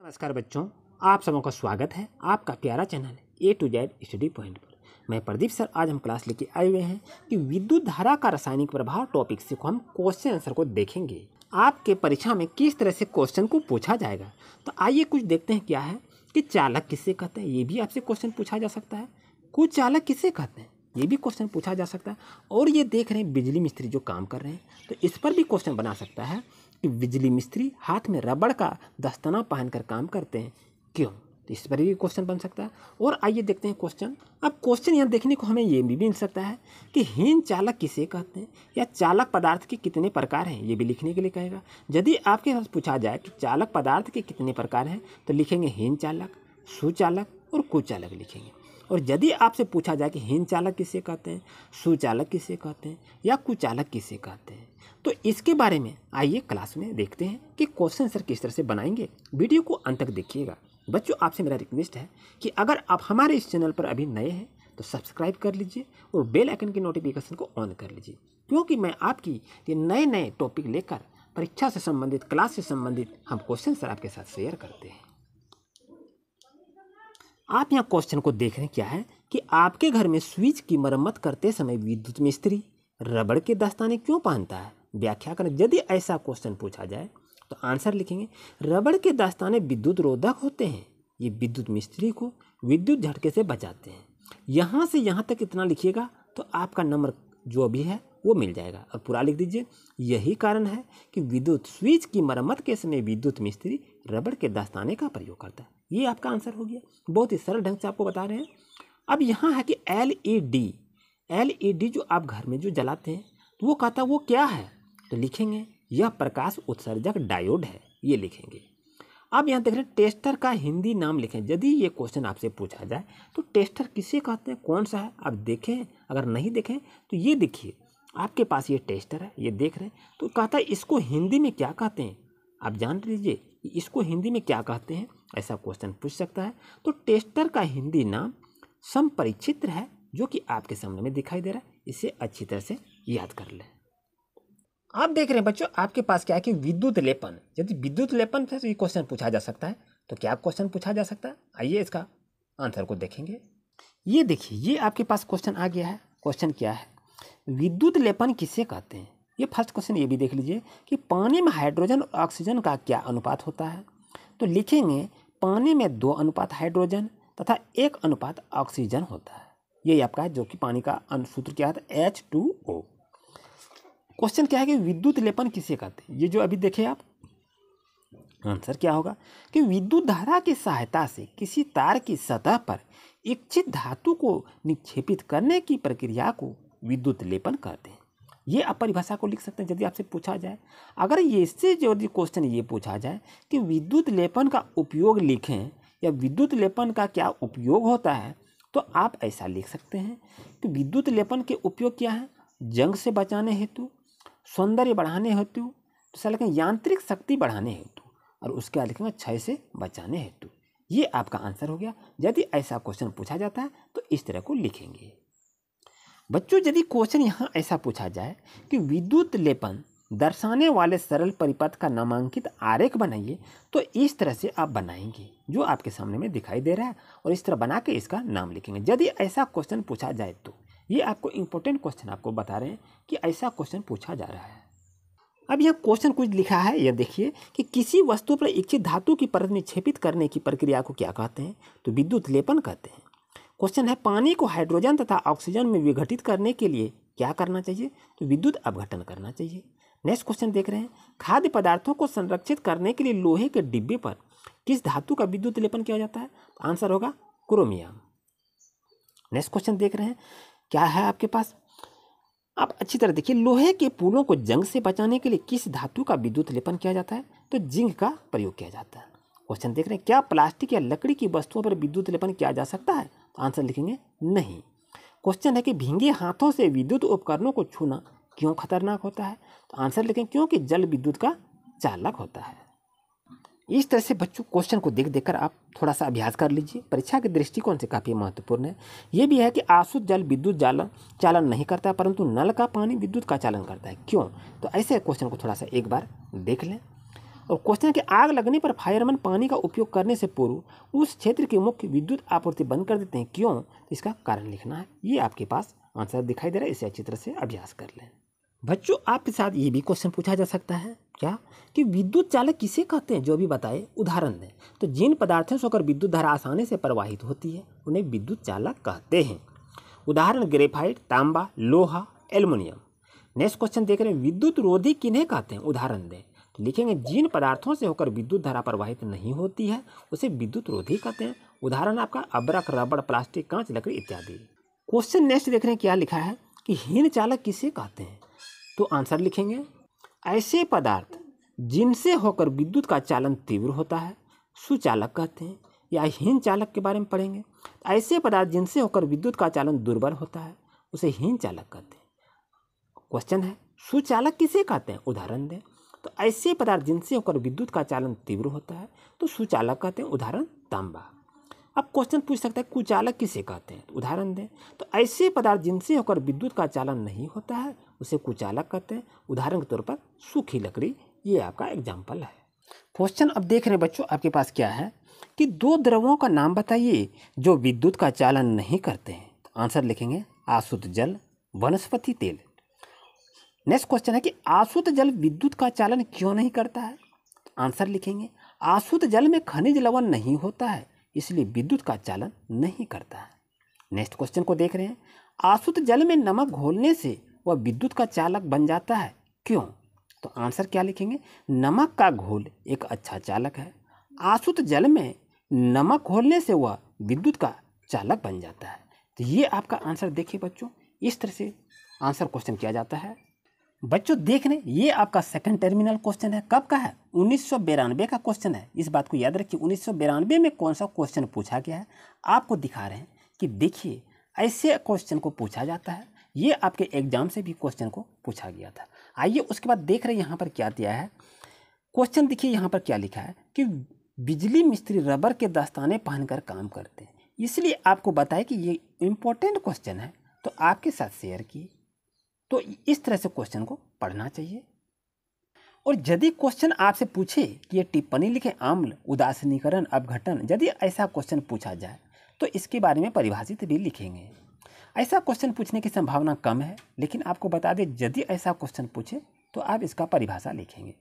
नमस्कार बच्चों, आप सबों का स्वागत है आपका प्यारा channel A to Z study point पर। मैं प्रदीप सर, आज हम क्लास लेके आए हुए हैं कि विद्युत धारा का रासायनिक प्रभाव टॉपिक से को हम क्वेश्चन आंसर को देखेंगे। आपके परीक्षा में किस तरह से क्वेश्चन को पूछा जाएगा? तो आइए कुछ देखते हैं क्या है कि चालक किसे कहते हैं, ये भी आपसे क्वेश्चन पूछा जा सकता है। कुछ चालक किसे कहते हैं, ये भी क्वेश्चन पूछा जा सकता है। और ये देख रहे हैं बिजली मिस्त्री जो काम कर रहे हैं तो इस पर भी क्वेश्चन बना सकता है। बिजली मिस्त्री हाथ में रबड़ का दस्ताना पहनकर काम करते हैं। क्यों? तो इस पर भी क्वेश्चन बन सकता है। और आइए देखते हैं क्वेश्चन अब क्वेश्चन यहाँ देखने को हमें ये भी मिल सकता है कि हीन चालक किसे कहते हैं या चालक पदार्थ के कितने प्रकार हैं, ये भी लिखने के लिए कहेगा। यदि आपके पास पूछा जाए कि चालक पदार्थ के कितने प्रकार हैं तो लिखेंगे हीन चालक, सुचालक और कुचालक लिखेंगे। और यदि आपसे पूछा जाए कि हीन चालक किसे कहते हैं, सुचालक किसे कहते हैं या कुचालक किसे कहते हैं तो इसके बारे में आइए क्लास में देखते हैं कि क्वेश्चन आंसर किस तरह से बनाएँगे। वीडियो को अंत तक देखिएगा। बच्चों, आपसे मेरा रिक्वेस्ट है कि अगर आप हमारे इस चैनल पर अभी नए हैं तो सब्सक्राइब कर लीजिए और बेल आइकन की नोटिफिकेशन को ऑन कर लीजिए। क्योंकि मैं आपकी ये नए नए टॉपिक लेकर परीक्षा से संबंधित क्लास से संबंधित हम क्वेश्चन सर आपके साथ शेयर करते हैं। आप यहाँ क्वेश्चन को देख रहे हैं, क्या है? कि आपके घर में स्विच की मरम्मत करते समय विद्युत मिस्त्री रबड़ के दस्ताने क्यों पहनता है? व्याख्या करें। यदि ऐसा क्वेश्चन पूछा जाए तो आंसर लिखेंगे, रबड़ के दस्ताने विद्युत रोधक होते हैं। ये विद्युत मिस्त्री को विद्युत झटके से बचाते हैं। यहाँ से यहाँ तक इतना लिखिएगा तो आपका नंबर जो भी है, वो मिल जाएगा। और पूरा लिख दीजिए। यही कारण है कि विद्युत स्विच की मरम्मत के समय विद्युत मिस्त्री रबड़ के दस्ताने का प्रयोग करता है। ये आपका आंसर हो गया। बहुत ही सरल ढंग से आपको बता रहे हैं। अब यहाँ है कि L E D L E D जो आप घर में जो जलाते हैं तो वो कहता है, वो क्या है? तो लिखेंगे, यह प्रकाश उत्सर्जक डायोड है। ये लिखेंगे। अब यहाँ देख रहे हैं, टेस्टर का हिंदी नाम लिखें। यदि ये क्वेश्चन आपसे पूछा जाए तो टेस्टर किसे कहते हैं? कौन सा है? आप देखें, अगर नहीं देखें तो ये देखिए, आपके पास ये टेस्टर है, ये देख रहे हैं। तो कहता है, इसको हिंदी में क्या कहते हैं? आप जान लीजिए, इसको हिंदी में क्या कहते हैं? ऐसा क्वेश्चन पूछ सकता है। तो टेस्टर का हिंदी नाम संपरिचित्र है, जो कि आपके सामने में दिखाई दे रहा है। इसे अच्छी तरह से याद कर लें। आप देख रहे हैं बच्चों, आपके पास क्या है कि विद्युत लेपन, यदि विद्युत लेपन से ये क्वेश्चन पूछा जा सकता है। तो क्या क्वेश्चन पूछा जा सकता है? आइए इसका आंसर को देखेंगे। ये देखिए, ये आपके पास क्वेश्चन आ गया है। क्वेश्चन क्या है? विद्युत लेपन किसे कहते हैं? ये फ़र्स्ट क्वेश्चन ये भी देख लीजिए कि पानी में हाइड्रोजन और ऑक्सीजन का क्या अनुपात होता है? तो लिखेंगे, पानी में दो अनुपात हाइड्रोजन तथा एक अनुपात ऑक्सीजन होता है। यही आपका है, जो कि पानी का सूत्र क्या है? एच टू ओ क्वेश्चन क्या है कि विद्युत लेपन किसे कहते हैं? ये जो अभी देखे आप, आंसर क्या होगा? कि विद्युत धारा की सहायता से किसी तार की सतह पर इच्छित धातु को निक्षेपित करने की प्रक्रिया को विद्युत लेपन कहते हैं। ये आप परिभाषा को लिख सकते हैं, यदि आपसे पूछा जाए। अगर ये इससे यदि क्वेश्चन ये पूछा जाए कि विद्युत लेपन का उपयोग लिखें या विद्युत लेपन का क्या उपयोग होता है तो आप ऐसा लिख सकते हैं कि विद्युत लेपन के उपयोग क्या है? जंग से बचाने हेतु सौंदर्य बढ़ाने हेतु तो लिखें यांत्रिक शक्ति बढ़ाने हेतु और उसके बाद लिखेंगे क्षय से बचाने हेतु। ये आपका आंसर हो गया। यदि ऐसा क्वेश्चन पूछा जाता है तो इस तरह को लिखेंगे। बच्चों, यदि क्वेश्चन यहाँ ऐसा पूछा जाए कि विद्युत लेपन दर्शाने वाले सरल परिपथ का नामांकित आरेख बनाइए तो इस तरह से आप बनाएँगे, जो आपके सामने में दिखाई दे रहा है और इस तरह बना के इसका नाम लिखेंगे। यदि ऐसा क्वेश्चन पूछा जाए तो। ये आपको इम्पोर्टेंट क्वेश्चन आपको बता रहे हैं कि ऐसा क्वेश्चन पूछा जा रहा है। अब यह क्वेश्चन कुछ लिखा है, यह देखिए कि किसी वस्तु पर इच्छित धातु की परत निक्षेपित करने की प्रक्रिया को क्या कहते हैं? तो विद्युत लेपन कहते हैं। क्वेश्चन है, पानी को हाइड्रोजन तथा ऑक्सीजन में विघटित करने के लिए क्या करना चाहिए? तो विद्युत अपघटन करना चाहिए। नेक्स्ट क्वेश्चन देख रहे हैं, खाद्य पदार्थों को संरक्षित करने के लिए लोहे के डिब्बे पर किस धातु का विद्युत लेपन किया जाता है? तो आंसर होगा क्रोमियम नेक्स्ट क्वेश्चन देख रहे हैं क्या है आपके पास? आप अच्छी तरह देखिए, लोहे के पुलों को जंग से बचाने के लिए किस धातु का विद्युत लेपन किया जाता है? तो जिंक का प्रयोग किया जाता है। क्वेश्चन देख रहे हैं, क्या प्लास्टिक या लकड़ी की वस्तुओं पर विद्युत लेपन किया जा सकता है? तो आंसर लिखेंगे, नहीं। क्वेश्चन है कि भींगे हाथों से विद्युत उपकरणों को छूना क्यों खतरनाक होता है? तो आंसर लिखें, क्योंकि जल विद्युत का चालक होता है। इस तरह से बच्चों क्वेश्चन को देख देखकर आप थोड़ा सा अभ्यास कर लीजिए। परीक्षा के दृष्टिकोण से काफ़ी महत्वपूर्ण है। ये भी है कि आसुत जल, विद्युत चालन चालन नहीं करता है परंतु नल का पानी विद्युत का चालन करता है। क्यों? तो ऐसे क्वेश्चन को थोड़ा सा एक बार देख लें। और क्वेश्चन के आग लगने पर फायरमैन पानी का उपयोग करने से पूर्व उस क्षेत्र की मुख्य विद्युत आपूर्ति बंद कर देते हैं। क्यों? इसका कारण लिखना है। ये आपके पास आंसर दिखाई दे रहा है। इसे अच्छी तरह से अभ्यास कर लें। बच्चों, आपके साथ ये भी क्वेश्चन पूछा जा सकता है, क्या? कि विद्युत चालक किसे कहते हैं? जो भी बताए, उदाहरण दें। तो जिन पदार्थों से होकर विद्युत धारा आसानी से प्रवाहित होती है, उन्हें विद्युत चालक कहते हैं। उदाहरण ग्रेफाइट तांबा, लोहा एल्युमिनियम नेक्स्ट क्वेश्चन देख रहे हैं, विद्युत रोधी किन्हें कहते हैं? उदाहरण दें। तो लिखेंगे, जिन पदार्थों से होकर विद्युत धारा प्रवाहित नहीं होती है, उसे विद्युत रोधी कहते हैं। उदाहरण आपका, अब्रक, रबड़, प्लास्टिक, कांच, लकड़ी इत्यादि। क्वेश्चन नेक्स्ट देख रहे हैं, क्या लिखा है? कि हीन चालक किसे कहते हैं? तो आंसर लिखेंगे, ऐसे पदार्थ जिनसे होकर विद्युत का चालन तीव्र होता है, सुचालक कहते हैं, या हीन चालक के बारे में पढ़ेंगे। ऐसे पदार्थ जिनसे होकर विद्युत का चालन दुर्बल होता है, उसे हीन चालक कहते हैं। क्वेश्चन है, सुचालक किसे कहते हैं? उदाहरण दें। तो ऐसे पदार्थ जिनसे होकर विद्युत का चालन तीव्र होता है तो सुचालक कहते हैं, उदाहरण, तांबा। अब क्वेश्चन पूछ सकता है कुचालक किसे कहते हैं? तो उदाहरण दें तो ऐसे पदार्थ जिनसे होकर विद्युत का चालन नहीं होता है, उसे कुचालक कहते हैं। उदाहरण के तौर पर, सूखी लकड़ी, ये आपका एग्ज़ाम्पल है। क्वेश्चन अब देख रहे हैं बच्चों, आपके पास क्या है? कि दो द्रवों का नाम बताइए, जो विद्युत का चालन नहीं करते हैं। तो आंसर लिखेंगे आशुद्ध जल, वनस्पति तेल। नेक्स्ट क्वेश्चन है कि आशुद्ध जल विद्युत का चालन क्यों नहीं करता है? आंसर लिखेंगे आशुद्ध जल में खनिज लवण नहीं होता है इसलिए विद्युत का चालन नहीं करता है। नेक्स्ट क्वेश्चन को देख रहे हैं। आशुद्ध जल में नमक घोलने से वह विद्युत का चालक बन जाता है। क्यों? तो आंसर क्या लिखेंगे? नमक का घोल एक अच्छा चालक है। आशुद्ध जल में नमक घोलने से वह विद्युत का चालक बन जाता है। तो ये आपका आंसर देखिए बच्चों, इस तरह से आंसर क्वेश्चन किया जाता है। बच्चों, देख रहे ये आपका सेकंड टर्मिनल क्वेश्चन है। कब का है? उन्नीस का क्वेश्चन है। इस बात को याद रखिए, उन्नीस में कौन सा क्वेश्चन पूछा गया है? आपको दिखा रहे हैं कि देखिए, ऐसे क्वेश्चन को पूछा जाता है। ये आपके एग्ज़ाम से भी क्वेश्चन को पूछा गया था। आइए उसके बाद देख रहे हैं यहाँ पर क्या दिया है। क्वेश्चन देखिए यहाँ पर क्या लिखा है कि बिजली मिस्त्री रबर के दस्ताने पहनकर काम करते हैं। इसलिए आपको बताया कि ये इम्पोर्टेंट क्वेश्चन है तो आपके साथ शेयर किए। तो इस तरह से क्वेश्चन को पढ़ना चाहिए। और यदि क्वेश्चन आपसे पूछे कि ये टिप्पणी लिखे आम्ल, उदासीनीकरण, अपघटन, यदि ऐसा क्वेश्चन पूछा जाए तो इसके बारे में परिभाषित भी लिखेंगे। ऐसा क्वेश्चन पूछने की संभावना कम है, लेकिन आपको बता दें, यदि ऐसा क्वेश्चन पूछे तो आप इसका परिभाषा लिखेंगे।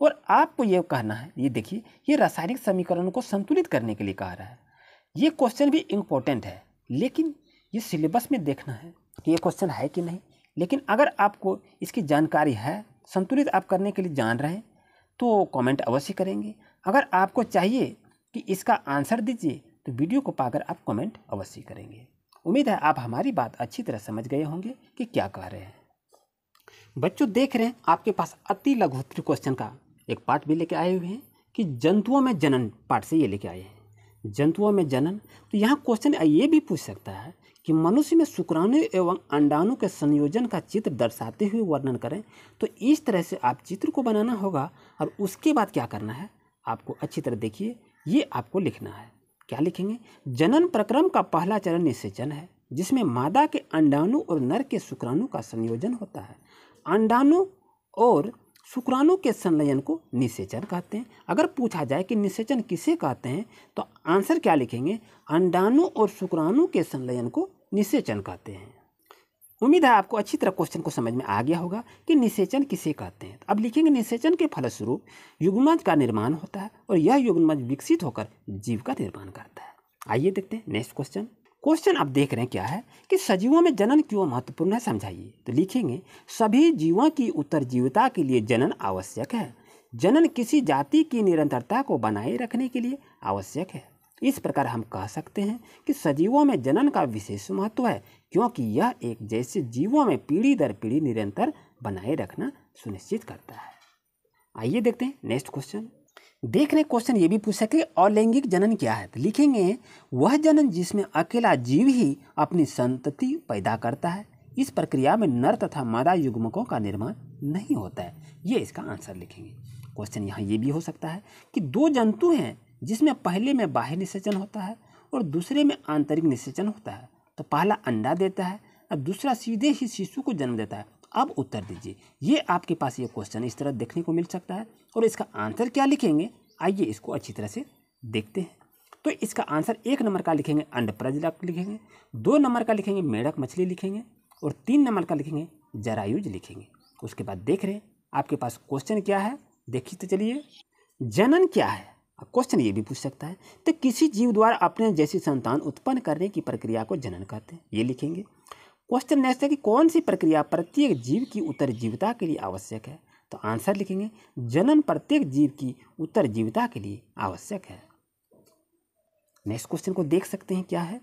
और आपको ये कहना है, ये देखिए, ये रासायनिक समीकरण को संतुलित करने के लिए कह रहा है। ये क्वेश्चन भी इम्पोर्टेंट है, लेकिन ये सिलेबस में देखना है कि ये क्वेश्चन है कि नहीं। लेकिन अगर आपको इसकी जानकारी है, संतुलित आप करने के लिए जान रहे हैं तो कमेंट अवश्य करेंगे। अगर आपको चाहिए कि इसका आंसर दीजिए तो वीडियो को पाकर आप कमेंट अवश्य करेंगे। उम्मीद है आप हमारी बात अच्छी तरह समझ गए होंगे कि क्या कह रहे हैं। बच्चों, देख रहे हैं, आपके पास अति लघु क्वेश्चन का एक पार्ट भी लेके आए हुए हैं कि जंतुओं में जनन पार्ट से ये लेके आए हैं। जंतुओं में जनन तो यहाँ क्वेश्चन ये भी पूछ सकता है कि मनुष्य में शुक्राणु एवं अंडाणु के संयोजन का चित्र दर्शाते हुए वर्णन करें तो इस तरह से आप चित्र को बनाना होगा। और उसके बाद क्या करना है? आपको अच्छी तरह देखिए, ये आपको लिखना है। क्या लिखेंगे? जनन प्रक्रम का पहला चरण निषेचन है, जिसमें मादा के अंडाणु और नर के शुक्राणु का संयोजन होता है। अंडाणु और शुक्राणु के संलयन को निषेचन कहते हैं। अगर पूछा जाए कि निषेचन किसे कहते हैं तो आंसर क्या लिखेंगे? अंडाणु और शुक्राणु के संलयन को निषेचन कहते हैं। उम्मीद है आपको अच्छी तरह क्वेश्चन को समझ में आ गया होगा कि निषेचन किसे कहते हैं। अब लिखेंगे, निषेचन के फलस्वरूप युग्मज का निर्माण होता है और यह युग्मज विकसित होकर जीव का निर्माण करता है। आइए देखते हैं नेक्स्ट क्वेश्चन क्वेश्चन आप देख रहे हैं क्या है? कि सजीवों में जनन क्यों महत्वपूर्ण है समझाइए। तो लिखेंगे, सभी जीवों की उत्तरजीविता के लिए जनन आवश्यक है। जनन किसी जाति की निरंतरता को बनाए रखने के लिए आवश्यक है। इस प्रकार हम कह सकते हैं कि सजीवों में जनन का विशेष महत्व है, क्योंकि यह एक जैसे जीवों में पीढ़ी दर पीढ़ी निरंतर बनाए रखना सुनिश्चित करता है। आइए देखते हैं नेक्स्ट क्वेश्चन। देख रहे क्वेश्चन ये भी पूछ सके अलैंगिक जनन क्या है? तो लिखेंगे, वह जनन जिसमें अकेला जीव ही अपनी संतति पैदा करता है, इस प्रक्रिया में नर तथा मादा युग्मकों का निर्माण नहीं होता है। ये इसका आंसर लिखेंगे। क्वेश्चन यहाँ ये भी हो सकता है कि दो जंतु हैं जिसमें पहले में बाह्य निषेचन होता है और दूसरे में आंतरिक निषेचन होता है। तो पहला अंडा देता है और दूसरा सीधे ही शिशु को जन्म देता है। अब उत्तर दीजिए। ये आपके पास ये क्वेश्चन इस तरह देखने को मिल सकता है और इसका आंसर क्या लिखेंगे? आइए इसको अच्छी तरह से देखते हैं। तो इसका आंसर एक नंबर का लिखेंगे अंड प्रजलक लिखेंगे, दो नंबर का लिखेंगे, मेढक मछली लिखेंगे और तीन नंबर का लिखेंगे, जरायुज लिखेंगे। उसके बाद देख रहे हैं, आपके पास क्वेश्चन क्या है? देखिए तो चलिए। जनन क्या है? क्वेश्चन ये भी पूछ सकता है तो किसी जीव द्वारा अपने जैसी संतान उत्पन्न करने की प्रक्रिया को जनन कहते हैं। ये लिखेंगे क्वेश्चन नेक्स्ट है कि कौन सी प्रक्रिया प्रत्येक जीव की उत्तर जीवता के लिए आवश्यक है? तो आंसर लिखेंगे जनन प्रत्येक जीव की उत्तर जीवता के लिए आवश्यक है। नेक्स्ट क्वेश्चन को देख सकते हैं क्या है?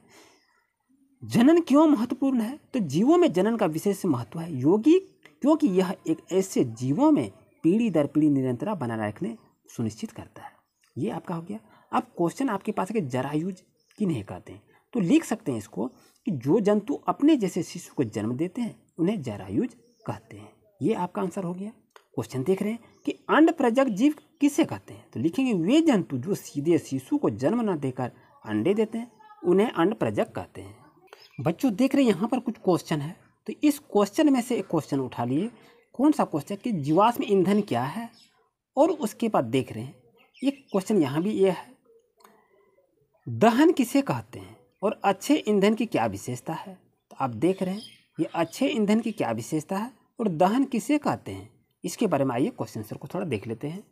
जनन क्यों महत्वपूर्ण है? तो जीवों में जनन का विशेष महत्व है। योगी, क्योंकि यह एक ऐसे जीवों में पीढ़ी दर पीढ़ी निरंतरा बनाए रखने सुनिश्चित करता है। ये आपका हो गया। अब क्वेश्चन आपके पास है कि जरायुज की नहीं कहते हैं? तो लिख सकते हैं इसको। कि जो जंतु अपने जैसे शिशु को जन्म देते हैं, उन्हें जरायुज कहते हैं। ये आपका आंसर हो गया। क्वेश्चन देख रहे हैं कि अंड प्रजक जीव किसे कहते हैं? तो लिखेंगे, वे जंतु जो सीधे शिशु को जन्म न देकर अंडे देते हैं, उन्हें अंड प्रजक कहते हैं। बच्चों, देख रहे हैं, यहाँ पर कुछ क्वेश्चन है। तो इस क्वेश्चन में से एक क्वेश्चन उठा लिए। कौन सा क्वेश्चन कि जीवाश्म ईंधन क्या है? और उसके बाद देख रहे हैं, एक क्वेश्चन यहाँ भी ये है। दहन किसे कहते हैं? और अच्छे ईंधन की क्या विशेषता है? तो आप देख रहे हैं, ये अच्छे ईंधन की क्या विशेषता है और दहन किसे कहते हैं? इसके बारे में आइए क्वेश्चन आंसर को थोड़ा देख लेते हैं।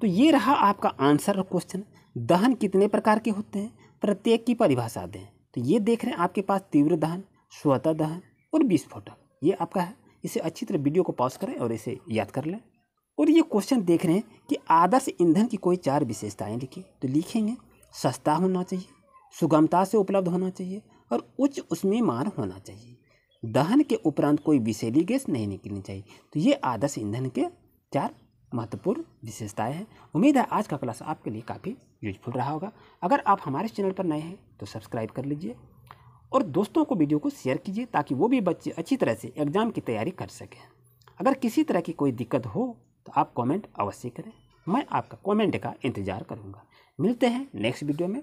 तो ये रहा आपका आंसर और क्वेश्चन दहन कितने प्रकार के होते हैं? प्रत्येक की परिभाषा दें। तो ये देख रहे हैं आपके पास तीव्र दहन, स्वतः दहन और विस्फोटक। ये आपका है, इसे अच्छी तरह वीडियो को पॉज करें और इसे याद कर लें। और ये क्वेश्चन देख रहे हैं कि आदर्श ईंधन की कोई चार विशेषताएँ लिखिए तो लिखेंगे, सस्ता होना चाहिए सुगमता से उपलब्ध होना चाहिए और उच्च उसमें मान होना चाहिए। दहन के उपरांत कोई विषैली गैस नहीं निकलनी चाहिए। तो ये आदर्श ईंधन के चार महत्वपूर्ण विशेषताएँ हैं। उम्मीद है आज का क्लास आपके लिए काफ़ी यूजफुल रहा होगा। अगर आप हमारे चैनल पर नए हैं तो सब्सक्राइब कर लीजिए और दोस्तों को वीडियो को शेयर कीजिए ताकि वो भी बच्चे अच्छी तरह से एग्ज़ाम की तैयारी कर सकें। अगर किसी तरह की कोई दिक्कत हो तो आप कमेंट अवश्य करें। मैं आपका कमेंट का इंतज़ार करूँगा। मिलते हैं नेक्स्ट वीडियो में।